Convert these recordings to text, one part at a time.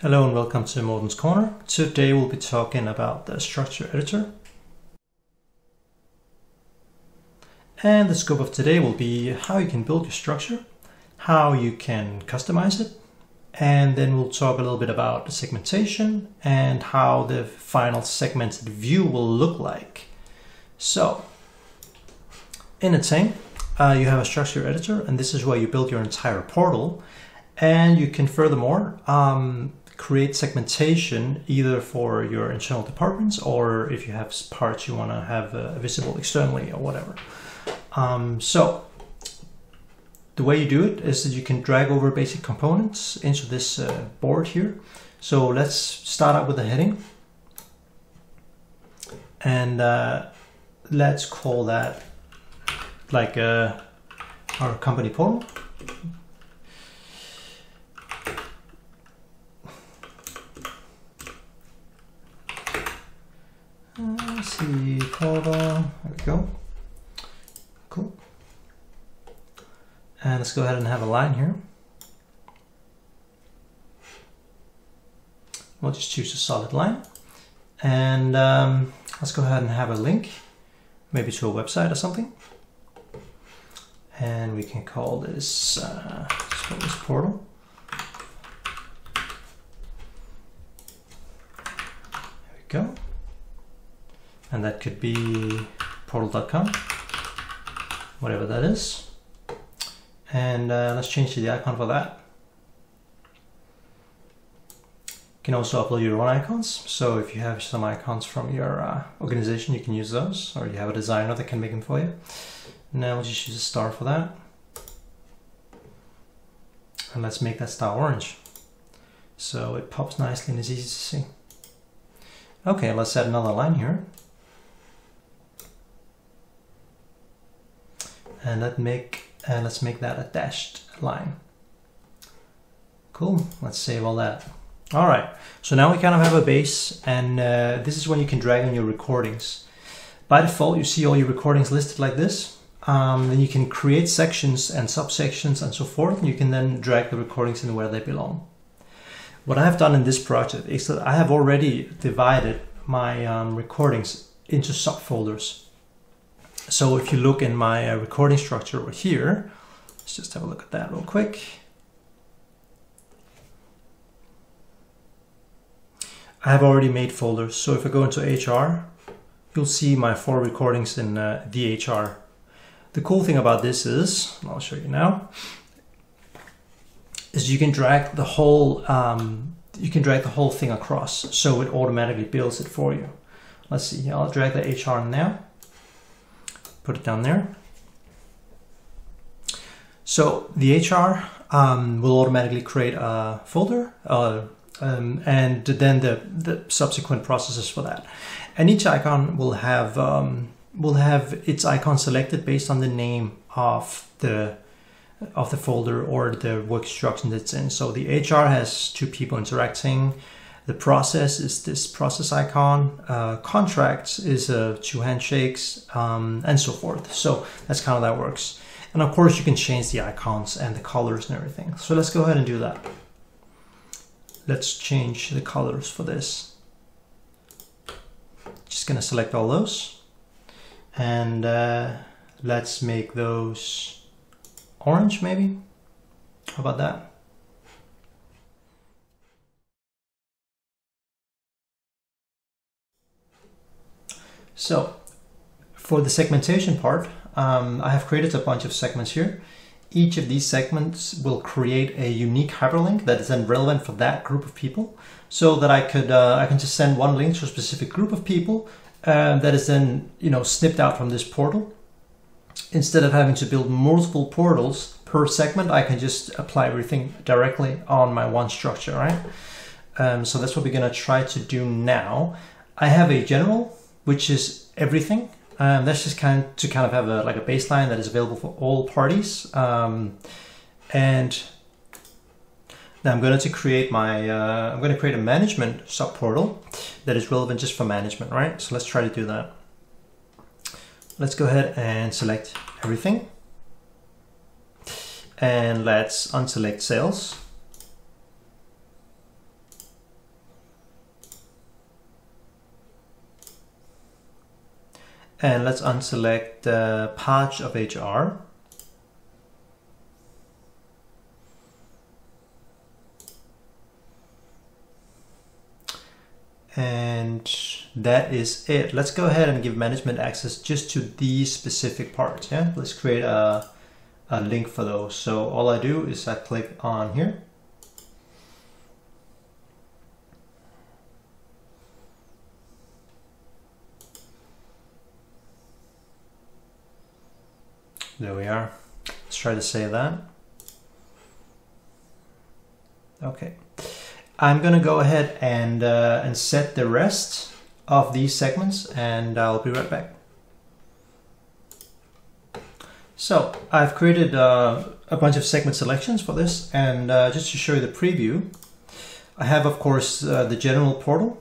Hello and welcome to Morten's Corner. Today we'll be talking about the structure editor. And the scope of today will be how you can build your structure, how you can customize it, and then we'll talk a little bit about the segmentation and how the final segmented view will look like. So, in Attain, uh, you have a structure editor, and this is where you build your entire portal. And you can furthermore um, create segmentation either for your internal departments or if you have parts you want to have uh, visible externally or whatever. Um, so the way you do it is that you can drag over basic components into this uh, board here. So let's start out with a heading and uh, let's call that like uh, our company portal. See, cover, there we go. Cool. And let's go ahead and have a line here. We'll just choose a solid line. And um, let's go ahead and have a link, maybe to a website or something. And we can call this, uh, call this portal. There we go and that could be portal.com whatever that is. And uh, let's change the icon for that. You can also upload your own icons. So if you have some icons from your uh, organization you can use those or you have a designer that can make them for you. Now we'll just use a star for that. And let's make that star orange. So it pops nicely and is easy to see. Okay let's add another line here and let make uh, let's make that a dashed line. Cool. Let's save all that. All right. So now we kind of have a base, and uh, this is when you can drag in your recordings. By default, you see all your recordings listed like this. Um, then you can create sections and subsections and so forth. And you can then drag the recordings in where they belong. What I have done in this project is that I have already divided my um, recordings into subfolders. So if you look in my uh, recording structure over here, let's just have a look at that real quick. I have already made folders. So if I go into HR, you'll see my four recordings in uh, the HR. The cool thing about this is, I'll show you now, is you can drag the whole um, you can drag the whole thing across, so it automatically builds it for you. Let's see, I'll drag the HR now put it down there. So the HR um, will automatically create a folder uh, um, and then the, the subsequent processes for that. And each icon will have um, will have its icon selected based on the name of the of the folder or the work instruction that's in. So the HR has two people interacting. The process is this process icon. Uh, contracts is uh, two handshakes um, and so forth. So that's kind of that works. And of course you can change the icons and the colors and everything. So let's go ahead and do that. Let's change the colors for this. Just gonna select all those and uh, let's make those orange maybe. How about that? So for the segmentation part, um, I have created a bunch of segments here. Each of these segments will create a unique hyperlink that is then relevant for that group of people so that I could uh, I can just send one link to a specific group of people uh, that is then you know snipped out from this portal. Instead of having to build multiple portals per segment, I can just apply everything directly on my one structure, right? Um, so that's what we're gonna try to do now. I have a general which is everything. Um, that's just kind of, to kind of have a like a baseline that is available for all parties. Um, and now I'm going to create my uh, I'm going to create a management subportal that is relevant just for management, right? So let's try to do that. Let's go ahead and select everything. And let's unselect sales. And let's unselect the Patch of HR. And that is it. Let's go ahead and give management access just to these specific parts. Yeah, let's create a, a link for those. So all I do is I click on here. There we are. Let's try to save that. Okay. I'm gonna go ahead and, uh, and set the rest of these segments and I'll be right back. So I've created uh, a bunch of segment selections for this and uh, just to show you the preview, I have of course uh, the general portal.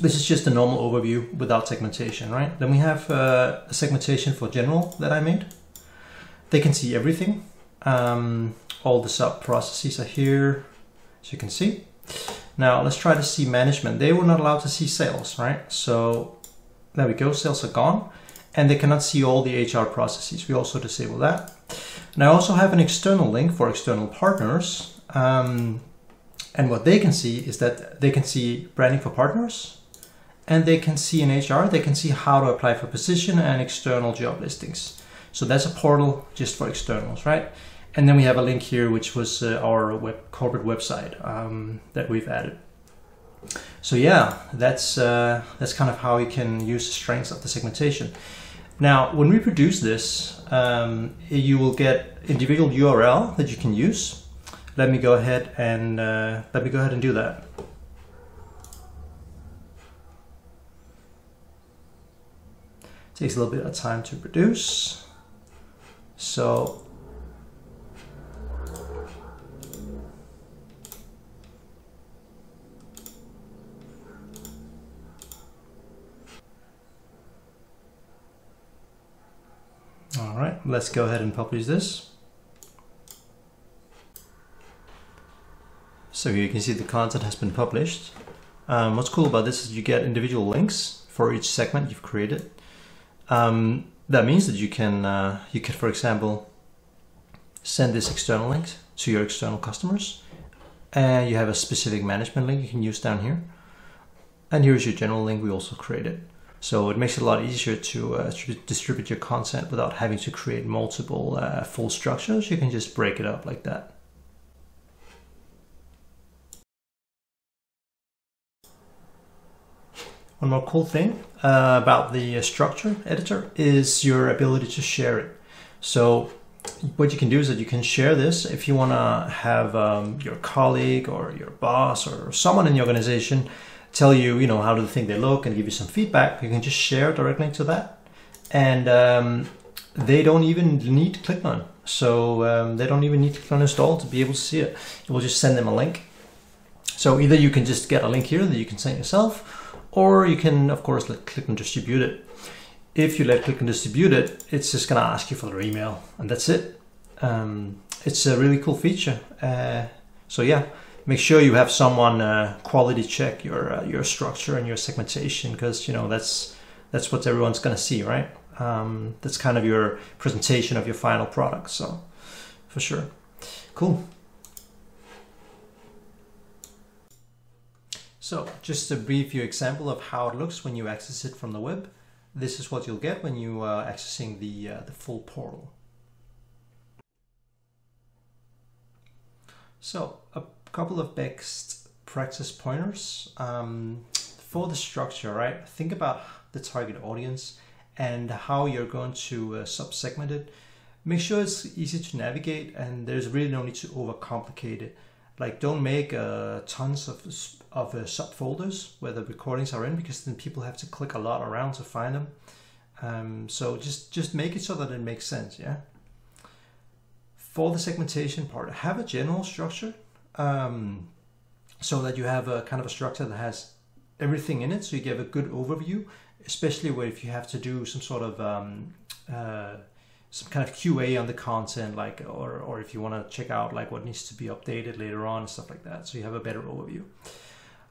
This is just a normal overview without segmentation, right? Then we have uh, a segmentation for general that I made. They can see everything. Um, all the sub processes are here, as you can see. Now let's try to see management. They were not allowed to see sales, right? So there we go, sales are gone and they cannot see all the HR processes. We also disable that. And I also have an external link for external partners. Um, and what they can see is that they can see branding for partners and they can see in HR, they can see how to apply for position and external job listings. So that's a portal just for externals, right? And then we have a link here, which was uh, our web, corporate website um, that we've added. So yeah, that's uh, that's kind of how you can use the strengths of the segmentation. Now, when we produce this, um, you will get individual URL that you can use. Let me go ahead and uh, let me go ahead and do that. Takes a little bit of time to produce. So All right, let's go ahead and publish this. So here you can see the content has been published. Um, what's cool about this is you get individual links for each segment you've created. Um, that means that you can, uh, you can, for example, send this external link to your external customers. And you have a specific management link you can use down here. And here's your general link we also created. So it makes it a lot easier to uh, distribute your content without having to create multiple uh, full structures. You can just break it up like that. One more cool thing uh, about the uh, structure editor is your ability to share it. So what you can do is that you can share this if you want to have um, your colleague or your boss or someone in the organization tell you, you know, how do they think they look and give you some feedback. You can just share directly to that. And um, they don't even need ClickLearn. So um, they don't even need ClickLearn installed to be able to see it. We'll just send them a link. So either you can just get a link here that you can send yourself, or you can, of course, let and distribute it. If you let ClickLearn distribute it, it's just to ask you for their email, and that's it. Um, it's a really cool feature. Uh, so yeah, make sure you have someone uh, quality check your uh, your structure and your segmentation because you know that's that's what everyone's gonna see, right? Um, that's kind of your presentation of your final product. So for sure, cool. So just a brief example of how it looks when you access it from the web. This is what you'll get when you are uh, accessing the, uh, the full portal. So a couple of best practice pointers um, for the structure, right? Think about the target audience and how you're going to uh, sub-segment it. Make sure it's easy to navigate and there's really no need to overcomplicate it. Like don't make uh, tons of, of uh, subfolders where the recordings are in because then people have to click a lot around to find them. Um, so just, just make it so that it makes sense, yeah? For the segmentation part, have a general structure um, so that you have a kind of a structure that has everything in it so you give a good overview especially where if you have to do some sort of um, uh, some kind of QA on the content like or, or if you want to check out like what needs to be updated later on and stuff like that so you have a better overview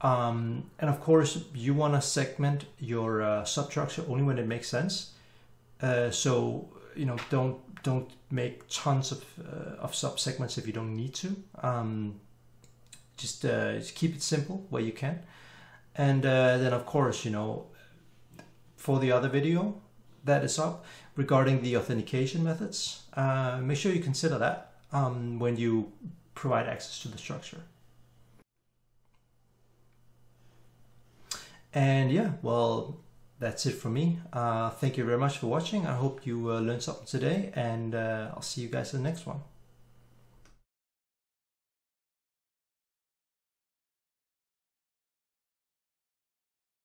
Um, and of course, you want to segment your uh, substructure only when it makes sense. Uh, so you know, don't don't make tons of uh, of sub segments if you don't need to. Um, just, uh, just keep it simple where you can, and uh, then of course, you know, for the other video that is up regarding the authentication methods, uh, make sure you consider that um, when you provide access to the structure. And yeah, well, that's it for me. Uh, thank you very much for watching. I hope you uh, learned something today, and uh, I'll see you guys in the next one.